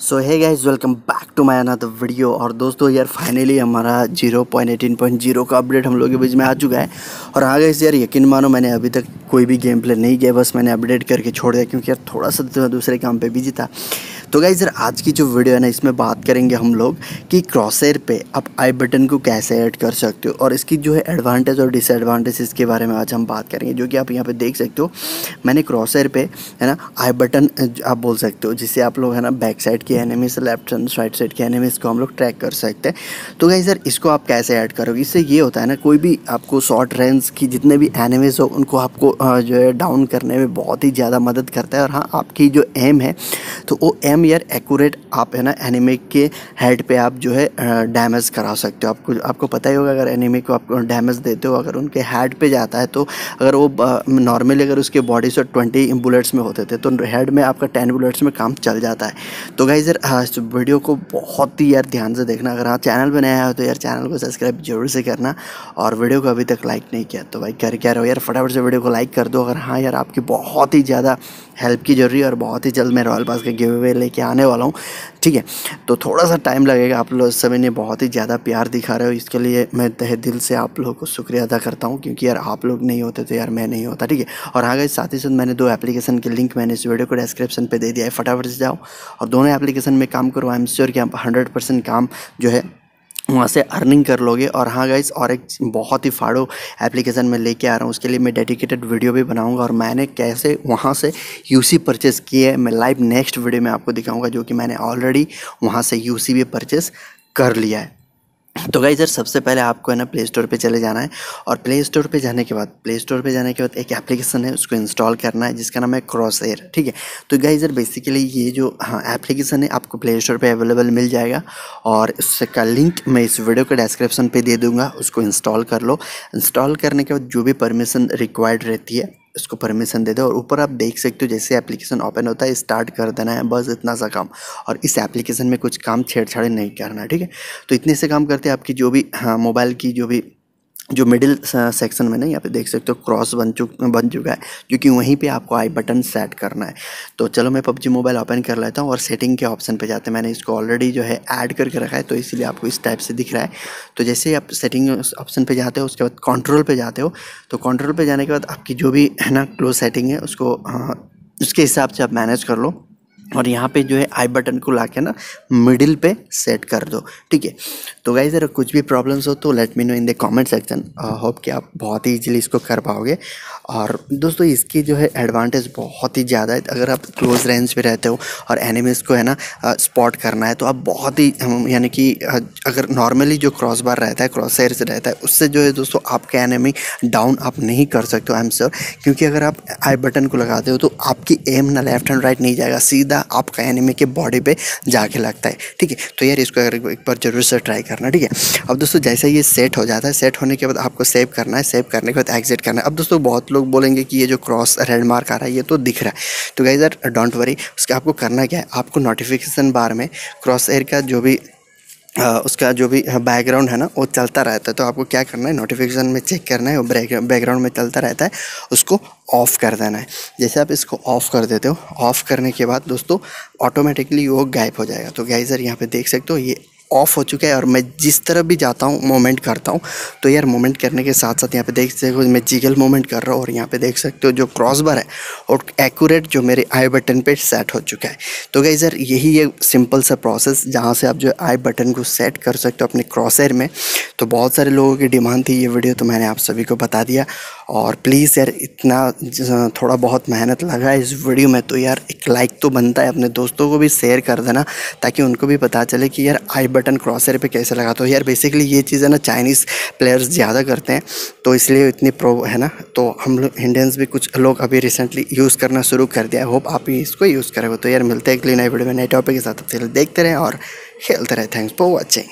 So hi guys welcome back to my another video और दोस्तों, यार फाइनली हमारा zero point eighteen point zero का अपडेट हम लोगों के बीच में आ चुका है। और हाँ गाइज़ यार, यकीन मानो मैंने अभी तक कोई भी गेम प्ले नहीं किया, बस मैंने अपडेट करके छोड़ दिया, क्योंकि यार थोड़ा सा दूसरे काम पे बिज़ी था। तो गाइज़ आज की जो वीडियो है ना, इसमें बात करेंगे हम लोग कि क्रॉसर पे आप आई बटन को कैसे ऐड कर सकते हो और इसकी जो है एडवांटेज और डिसएडवांटेज इसके बारे में आज हम बात करेंगे, जो कि आप यहाँ पे देख सकते हो। मैंने क्रॉसर पे, है ना आई बटन आप बोल सकते हो, जिससे आप लोग, है ना बैक साइड के एनिमीज लेफ़्ट राइट साइड के एनिमीज को हम लोग ट्रैक कर सकते हैं। तो गाइज़ इसको आप कैसे ऐड करोगे? इससे ये होता है ना, कोई भी आपको शॉर्ट रेंज की जितने भी एनिमीज हो, उनको आपको जो है डाउन करने में बहुत ही ज़्यादा मदद करता है और हाँ आपकी जो एम है तो वो एम यार एक्यूरेट आप है ना एनिमिक के हेड पे आप जो है डैमेज करा सकते हो। आपको आपको पता ही होगा, अगर एनिमिक को आप डैमेज देते हो, अगर उनके हेड पे जाता है तो अगर वो नॉर्मली अगर उसके बॉडी से ट्वेंटी बुलेट्स में होते थे तो हेड में आपका टेन बुलेट्स में काम चल जाता है। तो गाइज़ यार इस वीडियो को बहुत ही यार ध्यान से देखना। अगर हाँ चैनल पर नया हो तो यार चैनल को सब्सक्राइब ज़रूर से करना। और वीडियो को अभी तक लाइक नहीं किया तो भाई कर क्या रहो यार, फटाफट से वीडियो को लाइक कर दो। अगर हाँ यार, आपकी बहुत ही ज़्यादा हेल्प की ज़रूरी है और बहुत ही जल्द मैं रॉयल पास का गिव अवे लेके आने वाला हूँ। ठीक है? तो थोड़ा सा टाइम लगेगा। आप लोग सभी ने बहुत ही ज़्यादा प्यार दिखा रहे हो। इसके लिए मैं तहे दिल से आप लोगों को शुक्रिया अदा करता हूँ, क्योंकि यार आप लोग नहीं होते तो यार मैं नहीं होता। ठीक है? और आगे साथ ही साथ मैंने दो एप्लीकेशन के लिंक मैंने इस वीडियो को डिस्क्रिप्शन पर दे दिया है। फटाफट से जाओ। और दोनों एप्लीकेशन में काम करो। आई एम श्योर कि आप हंड्रेड काम जो है वहाँ से अर्निंग कर लोगे। और हाँ गाइज़ और एक बहुत ही फाड़ो एप्लीकेशन में लेके आ रहा हूँ, उसके लिए मैं डेडिकेटेड वीडियो भी बनाऊँगा और मैंने कैसे वहाँ से यूसी परचेस किए मैं लाइव नेक्स्ट वीडियो में आपको दिखाऊँगा, जो कि मैंने ऑलरेडी वहाँ से यूसी भी परचेस कर लिया है। तो गाइज़ सर सबसे पहले आपको है ना प्ले स्टोर पे चले जाना है और प्ले स्टोर पे जाने के बाद प्ले स्टोर पे जाने के बाद एक एप्लीकेशन है, उसको इंस्टॉल करना है, जिसका नाम है क्रॉस एयर ठीक है? तो गाइज़ सर बेसिकली ये जो हाँ एप्लीकेशन है, आपको प्ले स्टोर पर अवेलेबल मिल जाएगा और उसका लिंक मैं इस वीडियो के डिस्क्रिप्शन पर दे दूँगा, उसको इंस्टॉल कर लो। इंस्टॉल करने के बाद जो भी परमिशन रिक्वायर्ड रहती है इसको परमिशन दे दो और ऊपर आप देख सकते हो जैसे एप्लीकेशन ओपन होता है स्टार्ट कर देना है, बस इतना सा काम। और इस एप्लीकेशन में कुछ काम छेड़छाड़ नहीं करना है ठीक है? तो इतने से काम करते हैं आपकी जो भी हाँ मोबाइल की जो भी जो मिडिल सेक्शन में ना यहाँ पे देख सकते हो क्रॉस बन चुक बन चुका है क्योंकि वहीं पे आपको आई बटन सेट करना है। तो चलो मैं पबजी मोबाइल ओपन कर लेता हूँ और सेटिंग के ऑप्शन पे जाते हैं। मैंने इसको ऑलरेडी जो है ऐड करके रखा है तो इसीलिए आपको इस टाइप से दिख रहा है। तो जैसे आप सेटिंग ऑप्शन पर जाते हो उसके बाद कंट्रोल पर जाते हो तो कंट्रोल पर जाने के बाद आपकी जो भी है ना क्लोज सेटिंग है उसको हाँ, उसके हिसाब से आप मैनेज कर लो। और यहाँ पे जो है आई बटन को ला के ना मिडिल पे सेट कर दो। ठीक है? तो गाइज़ अगर कुछ भी प्रॉब्लम्स हो तो let me know in the comment section hope कि आप बहुत ही इजीली इसको कर पाओगे। और दोस्तों, इसकी जो है एडवांटेज बहुत ही ज़्यादा है। अगर आप क्लोज रेंज पे रहते हो और एनिमीज़ को है ना स्पॉट करना है तो आप बहुत ही यानी कि अगर नॉर्मली जो क्रॉस बार रहता है क्रॉस एयर रहता है, उससे जो है दोस्तों, आपके एनिमी डाउन आप नहीं कर सकते हो आई एम श्योर क्योंकि अगर आप आई बटन को लगाते हो तो आपकी एम ना लेफ़्ट एंड राइट नहीं जाएगा। सीधा सीधा आपका एनिमी के बॉडी पे जाके लगता है। ठीक है? तो यार इसको अगर एक बार ज़रूर से ट्राई करना, ठीक है? अब दोस्तों, जैसे ये सेट हो जाता है सेट होने के बाद आपको सेव करना है सेव करने के बाद एग्जिट करना है। अब दोस्तों, बहुत लोग बोलेंगे कि ये जो क्रॉस रेड मार्क आ रहा है, ये तो दिख रहा है। तो गाइजर डोंट वरी उसका आपको करना क्या है? आपको नोटिफिकेशन बार में क्रॉस एयर का जो भी उसका जो भी बैकग्राउंड है ना, वो चलता रहता है। तो आपको क्या करना है नोटिफिकेशन में चेक करना है वो बैकग्राउंड में चलता रहता है, उसको ऑफ़ कर देना है। जैसे आप इसको ऑफ़ कर देते हो ऑफ़ करने के बाद दोस्तों ऑटोमेटिकली वो गायब हो जाएगा। तो गाइजर यहाँ पे देख सकते हो, ये ऑफ़ हो चुका है और मैं जिस तरफ़ भी जाता हूँ मोमेंट करता हूँ तो यार मोमेंट करने के साथ साथ यहाँ पे देख सकते हो, मैं जिगल मोमेंट कर रहा हूँ और यहाँ पे देख सकते हो जो क्रॉस बार है और एक्यूरेट जो मेरे आई बटन पे सेट हो चुका है। तो गई सर यही ये सिंपल सा प्रोसेस जहाँ से आप जो आई बटन को सेट कर सकते हो अपने क्रॉस में। तो बहुत सारे लोगों की डिमांड थी ये वीडियो तो मैंने आप सभी को बता दिया। और प्लीज़ यार इतना थोड़ा बहुत मेहनत लगा है इस वीडियो में तो यार एक लाइक तो बनता है, अपने दोस्तों को भी शेयर कर देना, ताकि उनको भी पता चले कि यार आई बटन क्रॉसर पे कैसे लगा। तो यार बेसिकली ये चीज़ है ना चाइनीज़ प्लेयर्स ज़्यादा करते हैं तो इसलिए इतनी प्रो है ना? तो हम लोग इंडियंस भी कुछ लोग अभी रिसेंटली यूज़ करना शुरू कर दिया होप आप ही इसको यूज़ करेंगे तो यार मिलते हैं अगली नई वीडियो में, नए टॉपिक के साथ। देखते रहें और खेलते रहे। Thanks for watching